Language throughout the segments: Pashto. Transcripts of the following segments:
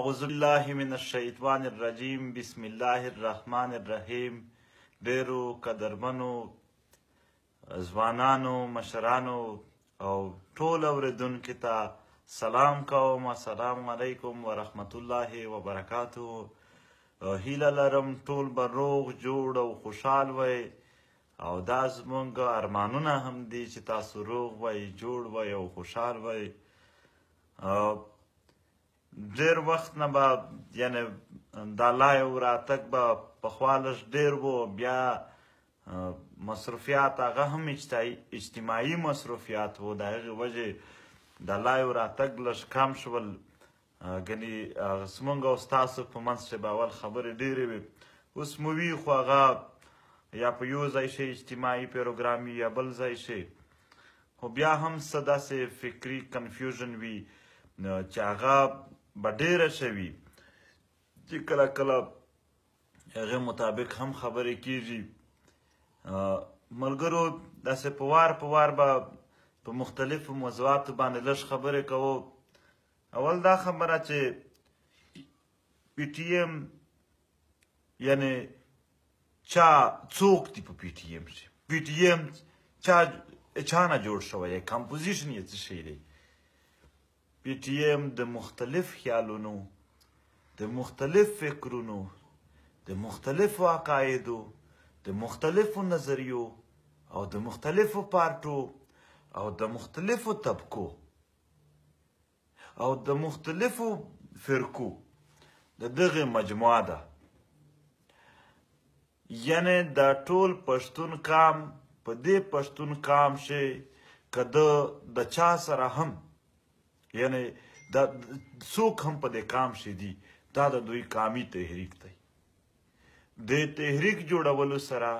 اعوذ بالله من الشیطان الرجیم بسم الله الرحمن الرحیم ډیرو قدرمنو ځوانانو مشرانو او ټول اوریدونکو ته سلام کوم السلام علیکم ورحمت الله وبرکاتو هیله لرم ټول به روغ جوړ او خوشحال وئ او دا زمونږ ارمانونه هم دي چې تاسو روغ وئ جوړ وئ او خوشحال وئ ډیر وخت نه به یعنی دا لای او راتک به په خوالش ډیر وو بیا مصرفیات هغه هم اجتماعي مصرفیات وو د هغې وجې د لای او راتګ لږ کم شول ګنې زمونږ او ستاسو په منځ کې به اول خبرې ډېرې وي اوس مو وي خو هغه یا په یو ځای شي اجتماعي پروګرام یا بل ځای شي خو بیا هم څه داسې فکري کنفیوژن وي چې هغه به ډېره ښه وي چې کله کله هغې مطابق هم خبرې کیږي ملګرو داسې په وار په وار به په مختلفو موضوعاتو باندې لږ خبرې کوو اول دا خبره چې پی ټی ایم یعنی چا څوک دی په پی ټی ایم شي پی ټی ایم چا چانه جوړ شوی دی کمپوزیشن یې څه شی دی پی ټی ایم د مختلف خیالونو د مختلف فکرونو د مختلفو عقایدو د مختلفو نظریو او د مختلفو پارټو او د مختلفو طبقو او د مختلفو فرقو د دغه مجموعه ده یعنی دا ټول پښتون قام په دې پښتون قام شي کده د چا سره هم یعنی دا څوک هم په دې قام شي دي دا د دوی قامي تحریک دی د تحریک جوړولو سره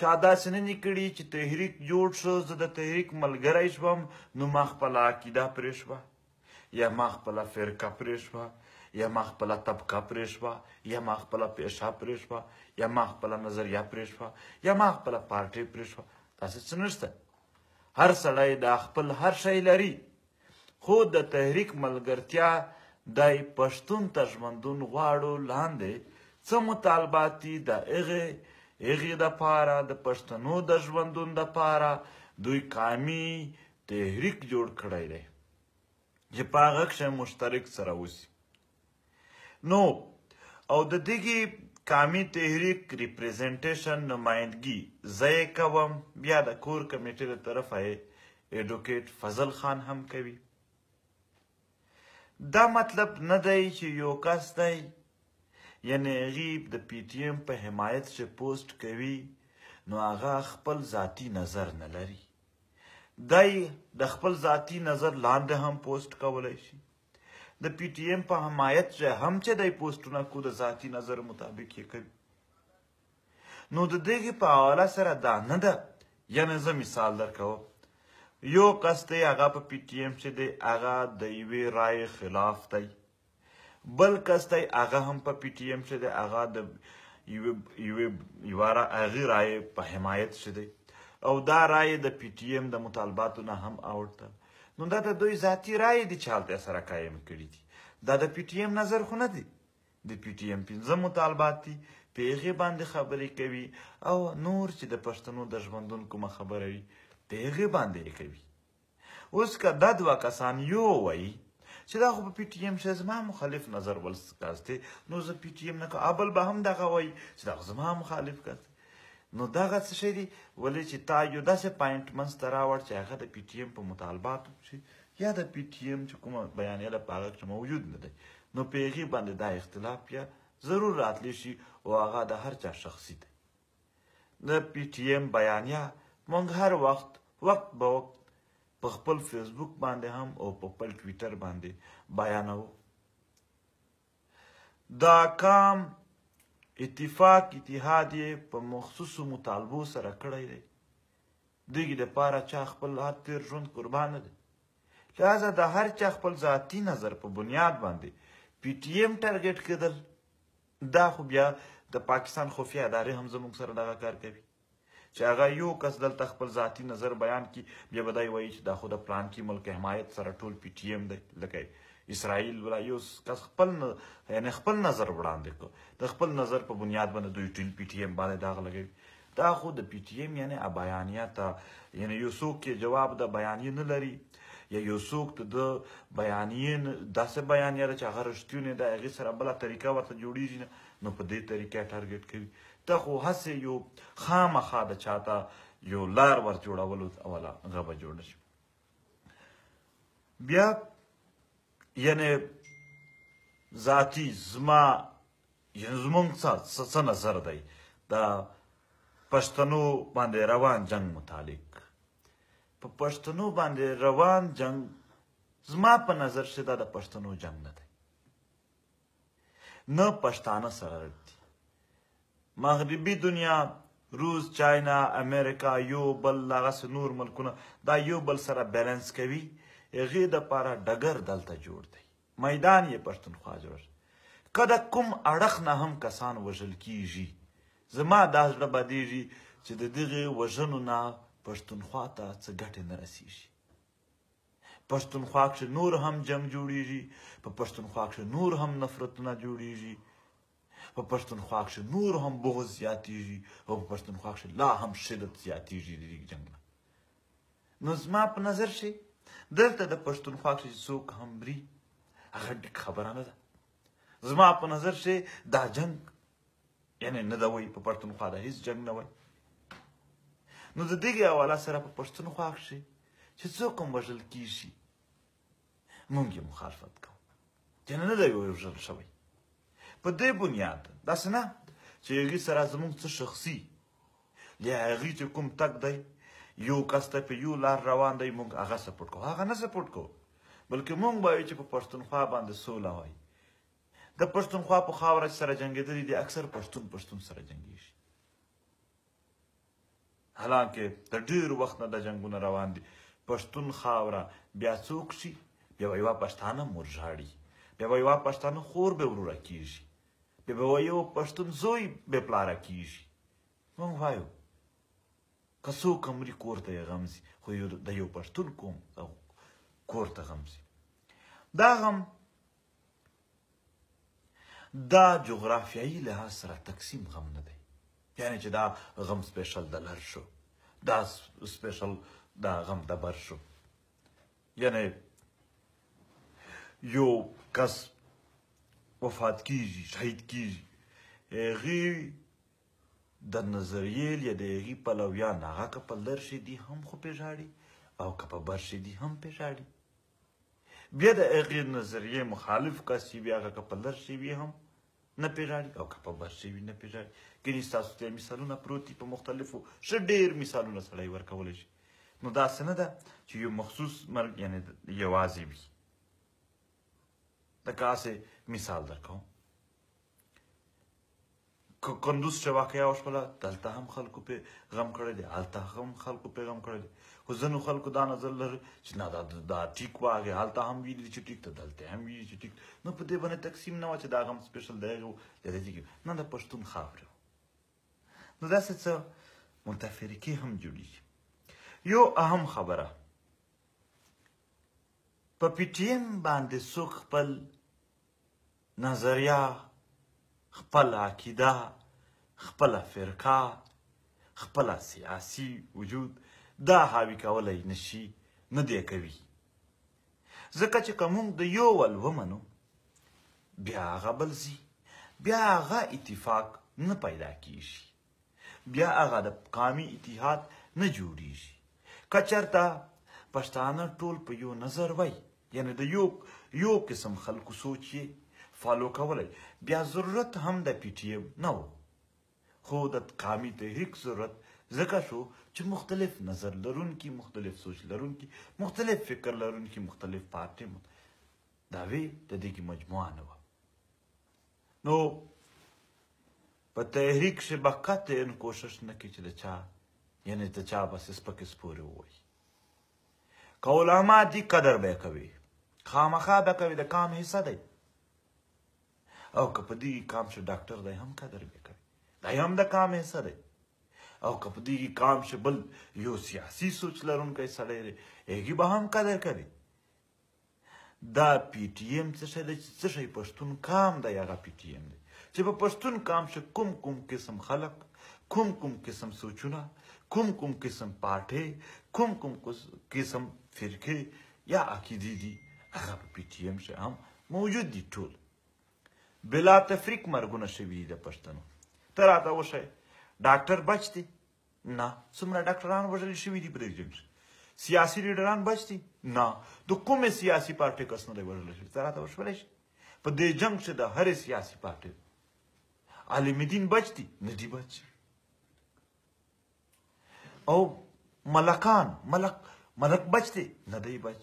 چا داسې نه دي کړي چې تحریک جوړ شو زه د تحریک ملګری شوم نو ما خپله عقیده پرې شوه یا ما خپله فرقه پرې شوه یا ما خپله طبقه پرې شوه یا ما خپله پیشه پرې شوه یا ما خپله نظریه پرې شوه یا ما خپله پارټۍ پرې شوه داسې څه نشته هر سړی دا خپل هر شی لري خو د تحریک ملګرتیا دای پښتون ته ژمندون غواړو لاندې څه مطالبات دي د هغې هغې د پاره د پښتنو د ژوندون د پاره دوی قامي تحریک جوړ کړی دی چې په هغه کښې مشترک سره اوسي نو او د دغه قامي تحریک ریپریزنټیشن نمایندګي زه یې کوم بیا د کور کمیټې له طرفه یې ایډوکیټ فضل خان هم کوي دا مطلب نه دی چې یو کس دی یعنی هغه د پی ټی ایم په حمایت چې پوسټ کوي نو هغه خپل ذاتی نظر نه لري دی د خپل ذاتی نظر لاندې هم پوسټ کولای شي د پی ټی ایم په حمایت چې هم چې د پوسټونه کو د ذاتی نظر مطابق یې کوي نو د دغه په حواله سره دا نه ده یعنی زه مثال درکوم یو کس دی هغه په پی ټی ایم چې دی هغه د یوې رای خلاف دی بل کس دی هغه هم په پی ټی ایم چې دی هغه د یوې یوې یواره هغه رای په حمایت چې دی او دا رای د پی ټی ایم د مطالباتو نه هم اوړته نو دا د دوی ذاتي رایې دي چې هلته یې سره قایم کړي دي دا د پی ټی ایم نظر خو نه دی د پی ټی ایم پنځه مطالبات دي په هغې باندې خبرې کوي او نور چې د پښتنو د ژوندون کومه خبره وي په هغې باندې یې کوي اوس که دا دوه کسان یو وایي چې دا خو په پی ټی ایم شه زما مخالف نظر ولس کاسته نو زه پی ټی ایم نه کابل به هم دغه وای چې دا زما مخالف کاسته نو دغه څه شي دي ولې چې تا یو داسې پاینټ منځ ته راوړ چې هغه د پی ټی ایم په مطالباتو کې یا د پی ټی ایم چې کومه بیانیه له پاغه کې موجود نه دی نو په هغې باندې دا اختلاف بیا ضرور راتلی شي او هغه د هر چا شخصي دی د پی ټی ایم بیانیه مونږ هر وخت وخت به وخت په خپل فیسبوک باندې هم او په خپل ټویټر باندې بیانوو دا کام اتفاق اتحاد یې په مخصوصو مطالبو سره کړی دی دوی لپاره چا خپل هر تیر ژوند قربان دی لہذا د هر چا خپل ذاتی نظر په بنیاد باندې پی ټی ایم ټارګټ کېدل دا خو بیا د پاکستان خفیه ادارې هم زموږ سره دغه کار کوي چې هغه یو کس دلته خپل ذاتی نظر بیان کی بیا به دای وایي چې دا خو د پلانکی ملک حمایت سره ټول پی ټی ایم دی لکه اسرائیل ولا یو کس خپل یعنی خپل نظر وړاندې کړ د خپل نظر په بنیاد باندې دوی ټول پی ټی ایم باندې داغ لګوي دا خو د پی ټی ایم یعنی بیانیه ته یعنی یو څوک کې جواب د بیانیه نه لري یا یو څوک ته د بیانیه داسې بیانیه ده چې هغه رښتیونه ده هغې سره بله طریقه ورته جوړیږي نو په دې طریقه ټارګټ کوي ته خو هسې یو خامخا د چاته یو لار ور جوړولو اوله غبه جوړ شو بیا یعنی ذاتی زما یعنی زمونږ څه نظر دی د پښتنو باندې روان جنگ متعلق په پښتنو باندې روان جنگ زما په نظر شته د پښتنو جنگ نه دی نه پښتانه سره رټ دي مغربي دنیا روس چاینا امریکا یو بل لغس نور ملکونه دا یو بل سره بیلانس کوي هغه د پاره ډګر دلته جوړ دی میدان یې پښتونخوا جوړ کله کوم اړخ نه هم کسان وژل کیږي زما دا زړه بدیږي چې د دغه وژنو نه پښتونخوا ته څه ګټه نه رسیږي پښتونخوا کښې نور هم جنگ جوړیږي په پښتونخوا کښې نور هم نفرتونه جوړیږي په پښتونخوا کښې نور هم بغض زیاتیږي او په پښتونخوا کښې لا هم شدت زیاتیږي د دې جنگ نه نو زما په نظر شي دلته د پښتونخوا کښې څوک هم مري هغه خبره نه ده زما په نظر شي دا جنگ یعنی نه ده وی په پښتونخوا د هیڅ جنګ نه وی نو د دغه حواله سره په پښتونخوا کښې چې څوک هم وژل کیږي مونږ یې مخالفت کوو یعنی نه ده وژل شوی په دې بنیاد داسې نه چې هغوی سره زمونږ څه شخصي له هغوی چې کوم تګ دی یو کس ته په یو لار روان دی مونږ هغه سپورټ کوو هغه نه سپورټ کوو بلکې مونږ به وایو چې په پښتونخوا باندې سوله وایي د پښتونخوا په خاوره چې سره جنګېدلي دي اکثر پښتون پښتون سره جنګېږي حالانکه د ډېر وخت نه د جنګونه روان دي پښتون خاوره بیا څوک شي بیا به یوه پښتانه مور ژاړي بیا به یوه پښتانه خور به وروره کېږي بیا به یو پښتون زوی بې پلاره کېږي مونږ وایو که څوک مري کور ته یې غم سي خو د یو پښتون کوم کور ته غم سي دا غم دا جغرافیایي لحاظ سره تقسیم غم نه دی یعنی چې دا غم سپیشل د لر شو دا سپیشل دا غم د بر شو یعنی یو کس وفات کیږي شهید کیږي هغه د نظریې یا د هغه پلویان هغه که په لر شي دي هم خو پیژاړي او که په بر شي دي هم پیژاړي بیا د هغې نظریې مخالف کس چې وي هغه که په لر شي وي هم نه پیژاړي او که په بر شي وي نه پیژاړي ګینې ستاسو ته مثالونه پروت دي په مختلفو ښه ډېر مثالونه سړی ورکولی شي نو داسې نه ده چې یو مخصوص مرګ یعنې یوازې وي لکه هسې مثال درکوم کندوز چې واقعا وشوله دلته هم خلکو په غم کړی دی هلته هم خلکو په غم کړی دی خو ځینو خلکو دا نظر لري چې نه دا دا ټیک وه هغې هلته هم ویلي چې ټیک ته دلته هم ویلي چې ټیک نو په دې باندې تقسیم نه وه چې دا غم سپېشل د هغې و د دې کې نه د پښتون خاورې و نو داسې څه متفرقې هم جوړېږي یو اهم خبره په پی ټی ایم باندې څوک خپل نظريه، خپله عقيده، خپله فرقه، خپله سياسي وجود دا حاوي کولای نشي نه دی کوي ځکه چې که موږ د یو ول ومنو بیا هغه بل ځي بیا هغه اتفاق نه پیدا کیږي بیا هغه د قامي اتحاد نه جوړیږي که چرته پښتانه ټول په یو نظر وای یعنی د یو یو قسم خلکو سوچ یې فالو کولای بیا ضرورت هم د پی ټی ایم نه و خو د قامي تحریک ضرورت ځکه شو چې مختلف نظر لرونکي مختلف سوچ لرونکي مختلف فکر لرونکي مختلف پارټي دا وی د دې کې مجموعه نه و نو په تحریک سے بقت ان کوشش نه کی چې د چا یعنی د چا بس سپک سپوري وای کولما دی قدر به کوي خامخا به کوي د کام حصہ دی او که په دې کام چې ډاکټر دی هم قدر به کوي دا هم د کام حصہ دی او که په دې کام چې بل یو سیاسي سوچ لرونکی سړی دی هغه به هم قدر کوي دا پی ټی ایم څه شی دی چې څه شی پښتون قام دی هغه پی ټی ایم دی چې په پښتون قام کې کوم کوم قسم خلق کوم کوم قسم سوچونه کوم کوم قسم پارټي کوم کوم قسم فرقه یا عقیدې دي هغه په پی ټی ایم کې هم موجود دي ټول بلا تفریق مرګونه شوي د پښتنو تر راته وشه ډاکټر بچ دی نه څومره ډاکټران وژل شوي دي پرېزیډنټ سیاسي لیډران بچ دي نه د کومې سیاسي پارټۍ کس نه دی وژل شوی ته راته وشولی شي په دې جنګ چې د هرې سیاسي پارټۍ عالم دین بچ دي نه دي بچ او ملکان ملک ملک بچ دی نه دی بچ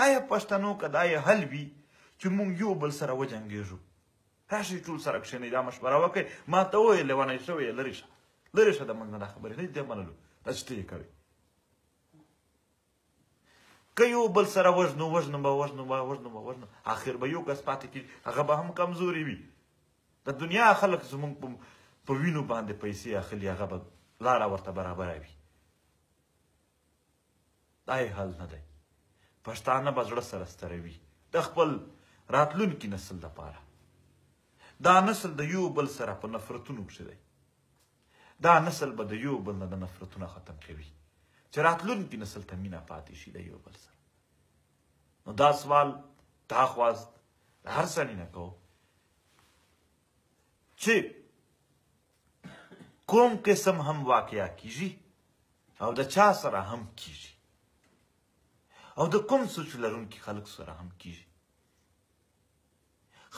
هيا پښتنو که دا يې حل وي چې مونږ يو بل سره وجنګېږو راشئ ټول سره کښېنئ دا مشوره وکړئ ما ته وویل لیونی شوی یې لرې شه لرې شه د مونږ نه دا خبرې نه دې منلو دا چې ته یې کوې که یو بل سره وژنو وژنو به وژنو به وژنو به وژنو آخر به یو کس پاتې کېږي هغه به هم کمزوري وي د دنیا خلک زمونږ په وینو باندې پیسې اخلي هغه به لاره ورته برابره وي دا یې حل نه دی پښتانه به زړه سره ستروي د خپل راتلونکي نسل لپاره دا نسل د یو بل سره په نفرتونو کې دی دا نسل به د یو بل نه د نفرتونه ختم کوي چې راتلونکي نسل ته مینه پاتې شي د یو بل سره نو دا سوال دا خواست هر سړی نه کوو چې کوم قسم هم واقعا کیږي او د چا سره هم کیږي او د کوم سوچ لرونکي خلک سره هم کیږي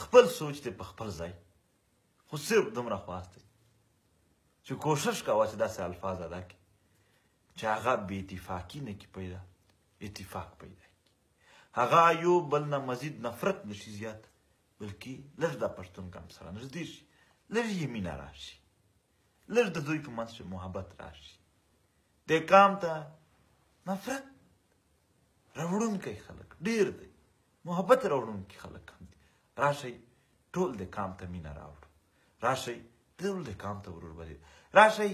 خپل سوچ ته په خپل ځای خو صرف دومره خواست دی چې کوشش کوه چې داسې الفاظ ادا کړي چې هغه بې اتفاقي نه کې پیدا اتفاق پیدا کړي هغه یو بل نه مزید نفرت نشي زیات بلکې لږ د پښتون قام سره نږدې شي لږ یې مینه راشي لږ د دوی په منځ کې محبت راشي دې قام ته نفرت راوړونکی خلک ډیر دی محبت راوړونکي خلک هم دي راشئ ټول د قام ته مینه راوړو راشئ ټول د قام ته ورورولي راشئ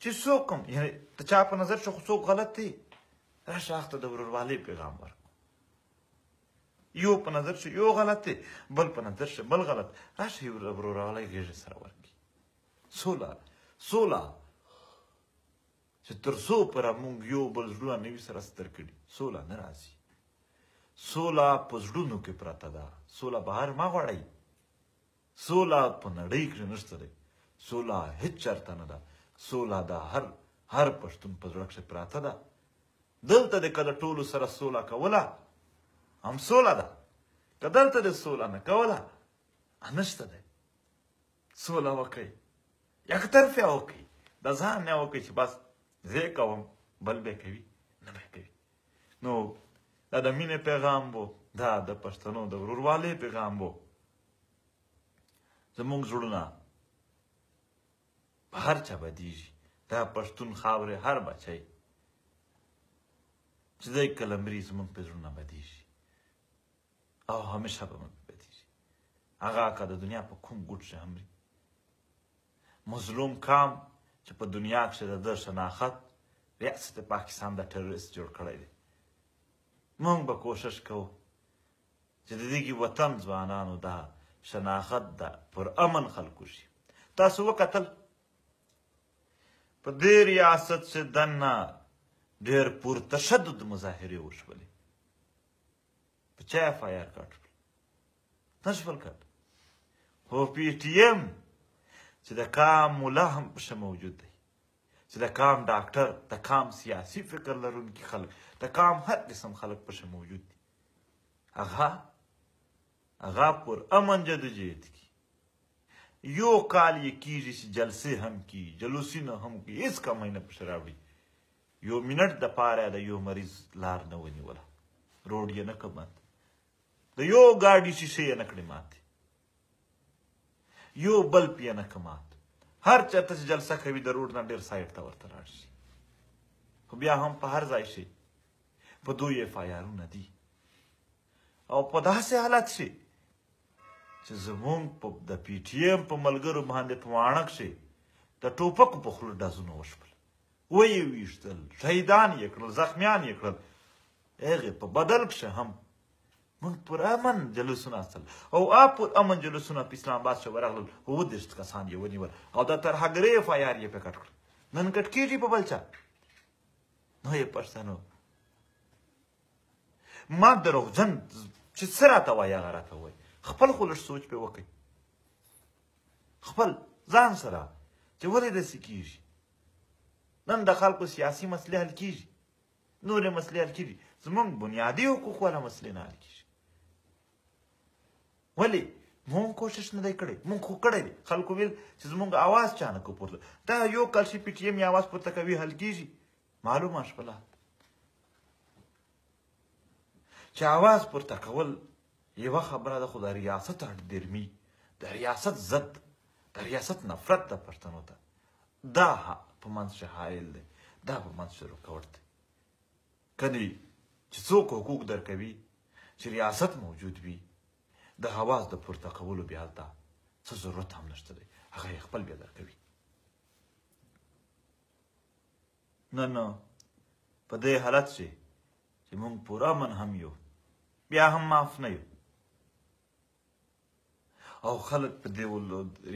چې څوک هم یعنی د چا په نظر چې څوک غلط دی راشه هغه ته د وروروالی پیغام ورکړه یو په نظر چې یو غلط دی بل په نظر چې بل غلط راشه یو وروروالی غېږې سره ورکړي سوله سوله چې تر څو پر موږ یو بل زړونه نه وي سره ستر کړي سوله نه راځي سوله په زړونو کې پرته ده سوله بهر ما غواړئ سوله په نړۍ کښې نشته دی سوله هیڅ چرته نه ده سوله د هر هر پښتون په زړه کښې پراته ده دلته د کله ټولو سره سوله کوله هم سوله ده که دلته د سوله نه کوله نشته دی سوله وکړئ یک طرفه وکړئ د ځان نه وکړئ چې بس زه کوم بل به کوي نه به کوي نو دا د مینې پیغام وو دا د پښتنو د وروروالی پیغام وو زمونږ زړونه په هر چا بدیږي دا پښتون خاورې هر بچی چې دی کله مري زمونږ په زړونه بدیږي او همیشه به مونږ بدیږي هغه که د دنیا په کوم ګوټ کښې هم مظلوم قام چې په دنیا کښې د ده شناخت ریاست پاکستان د ټروریست جوړ کړی دی مونږ به کوشش کوو چې د دې وطن ځوانانو دا شناخت دا پر امن خلکو شي تاسو وکتل په دې ریاست چې دنه ډېر پر تشدد مظاهره وشولې په چا اف آی آر کټ نشول کټ هو پی ټی ایم چې د کام مولا هم پکې موجود دی چې د کام ډاکټر د کام سیاسي فکر لرونکي خلک د کام هر قسم خلک پکې موجود دي هغه هغه پر امن جدوجهد کی یو کال یې کیږي چې جلسې هم کی جلوسی نه هم کی هیڅ کمی نه پښه راوړي یو منټ د پاره د یو مریض لار نه ونیوله روډ یې نه کمات د یو ګاډي شیشه یې نه کړې ماتې یو بل پې نه کمات هر چاته چې جلسه کوي د روډ نه ډیر سایډ ته ورته لاړ شي خو بیا هم په هر ځای شي په دوی اف آی آرونه دي او په داسې حالت شي چې زمونږ په د پی ټی ایم په ملګرو باندې په وانک شي د ټوپکو په خله ډزونه وشول و یې ویشتل شهیدان یې کړل زخمیان یې کړل هغه په بدل کې هم من پر امن جلوسونه اصل او اپ پر امن جلوسونه په اسلام آباد شو ورغلل او د شت کسان یې ونیول او د ترهګرې فایار یې پکټ کړ نن کټ کیږي په بلچا نه یې پښتنو ما دروغجن چې څه راته وایي هغه راته وایي خپل خو لږ سوچ پې وکړئ خپل ځان سره چې ولې داسې کېږي نن د خلکو سیاسي مسلې حل کېږي نورې مسلې حل کېږي زمونږ بنیادي حقوق والا مسلې نه حل کېږي ولی مونږ کوشش نه دی کړی مونږ خو کړی دی خلکو ویل چې زمونږ اواز چا نه کو پورته دا یو کال چې پی ټی ایم اواز پورته کوي حل کیږي معلومه شوله چې اواز پورته کول یوه خبره ده خو د ریاست درمی د ریاست ضد د ریاست نفرت د پښتنو ته دا په منځ کې حایل دی دا په منځ کې رکاوټ دی کلی چې څوک حقوق درکوي چې ریاست موجود وي د حواس د پورته کولو بیا هلته څه ضرورت هم نشته دی هغه یې خپل بیا درکوي نه نه په دې حالت چې چې مونږ پورا من هم یو بیا هم معاف نه یو او خلک په دې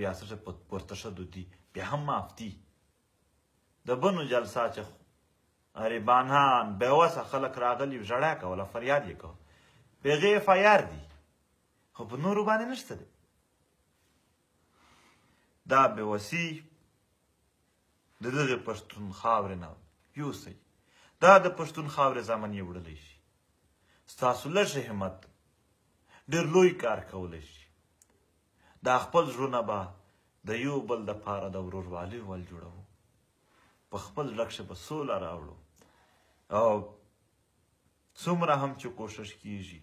ریاست په پورته شدو دي بیا هم معاف دي د بنو جلسه چې غریبانان بیوسه خلک راغلي ژړا کوله فریاد یې کوه په هغې اف آی آر دي خو په نورو باندې نشته دی دا بیوسي د دغه پښتون خاورې نه یوسي دا د پښتون خاورې زامن یې وړلی شي ستاسو لږ همت ډېر لوی کار کولی شي دا خپل زړونه به د يو بل د پاره د وروروالی ول جوړو په خپل زړه کښې به سوله راوړو او څومره هم چې کوشش کیږي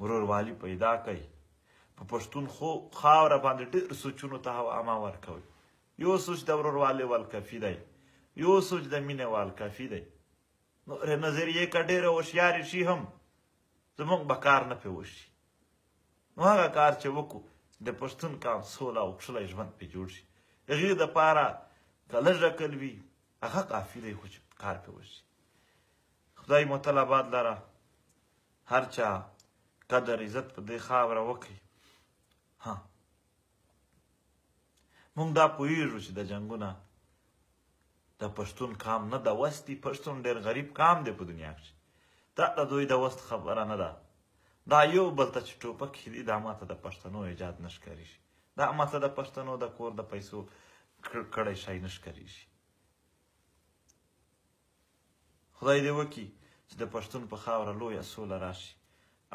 وروروالی پیدا کوي په پښتون خو خاوره باندې ډېر سوچونو ته هوا ورکوي یو سوچ د وروروالی ول کافي دی یو سوچ د مینې وال کافي دی نو نظریه کډېره هوښیارې شي هم زموږ به کار نه پې وشي نو هغه کار چې وکړو د پښتون قام سوله او کښلی ژوند پې جوړ شي د هغې دپاره که لږ عقل وي هغه کافي دی خو چې کار پې وشي خدای مو تل آباد لره هر چا قدر عزت په دې خاوره وکړي ها مونږ دا پوهیږو چې د جنگونه د پښتون قام نه د وس دی پښتون ډیر غریب قام دی په دنیا کې دا د دوی د وس خبره نه ده دا یو بل ته چې ټوپک خېدي دا ماته د پښتنو ایجاد نه ښکارېږي دا ماته د پښتنو د کور د پیسو کړی شی نه ښکارېږي خدای دې وکړي چې د پښتون په خاوره لویه سوله راشي،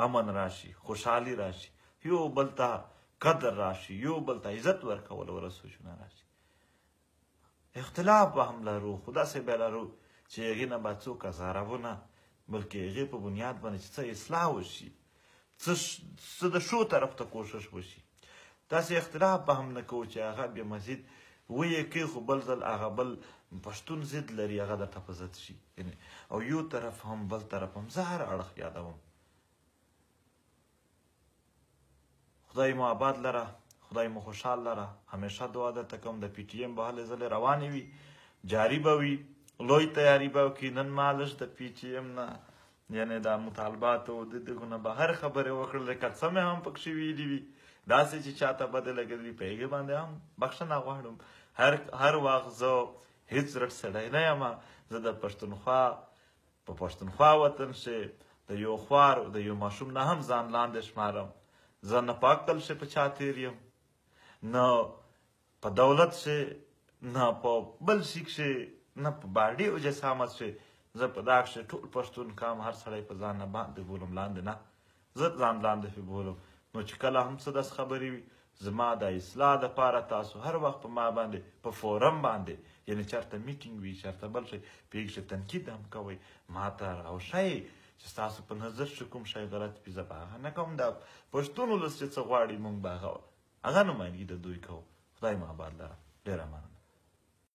امن راشي، خوشحالي راشي، یو بل ته قدر راشي، یو بل ته عزت ورکول او رسوشونه راشي. اختلاف به هم لرو، خو داسې به لرو چې هغې نه به څوک ازاروو نه، بلکې هغې په بنیاد باندې چې څه اصلاح وشي، څه د شو طرف ته کوشش وشي تاسو اختلاف به هم نه کو چې هغه به مزید وې کې خو بل ځل هغه بل پښتون ضد لري هغه د تفزت شي یعنی او یو طرف هم بل طرف هم زهر اړخ یادوم خدای مو آباد لره خدای مو خوشحال لره همیشه دعا درته کوم د پی ټی ایم به هلې ځلې روانې وي جاري به وي لوی تیاری به وکړي نن ما لږ د پی ټی ایم نه یعنې دا مطالبات او د دغو نه بهر خبرې وکړلې که څه مې هم پکښې ویلي وي داسې چې چاته بده لګېدلې وي په هغې باندې هم بخښنه غواړم هر هر وخت زه هیڅ رټ سړی نه یم زه د پښتونخوا په پښتونخوا وطن کښې د یو خوار د یو ماشوم نه هم ځان لاندې شمارم زه نه په عقل کښې په چا تیر یم نه په دولت کښې نه په بل شي کښې نه په باډي او جسامت کښې زه په دا کښې ټول پښتون قام هر سړی په ځان نه باندې بولم لاندې نه زه ځان لاندې پې بولم نو چې کله هم څه داس خبرې وي زما د اصلاح د پاره تاسو هر وخت په ما باندې په فورم باندې یعنی چرته میټینګ وي چرته بل شي پیګ شي تنقید هم کوي ما ته او شي چې تاسو په نظر شو کوم شي غلط پیزه باغ نه کوم دا پښتون ولس چې څه غواړي مونږ باغ هغه نمایندګي د دوی کوو خدای مو آباد لره ډیر مننه